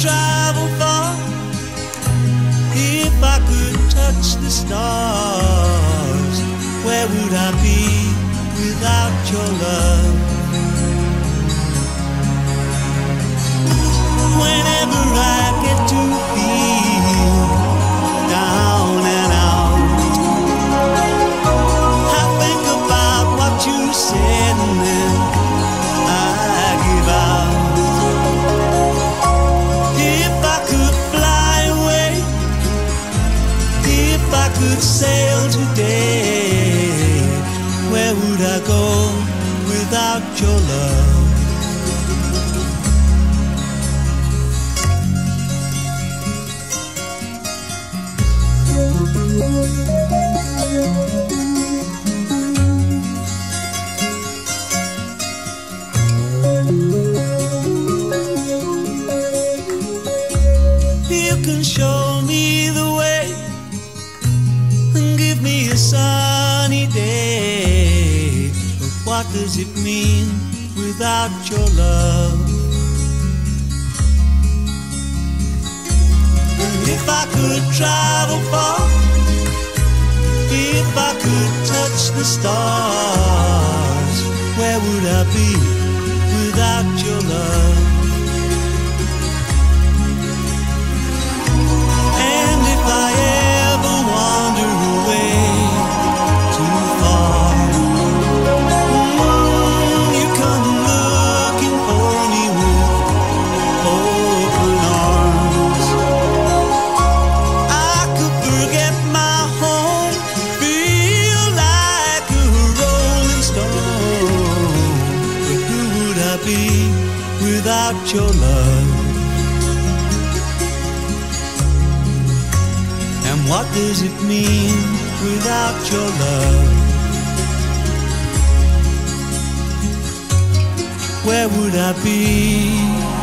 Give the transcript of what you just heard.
travel far, if I could touch the stars, where would I be without your love? If I could sail today, where would I go without your love? You can show what does it mean without your love? If I could travel far, if I could touch the stars, where would I be without your love? Without your love? And what does it mean without your love? Where would I be